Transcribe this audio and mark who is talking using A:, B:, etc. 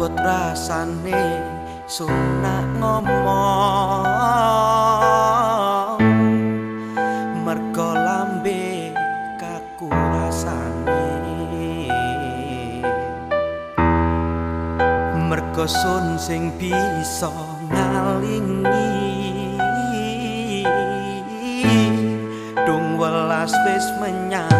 A: abot rasane sunak ngomong. Mergo lambe kaku rasane mergo sun sing bisa ngalingi. Dung welas wis menyang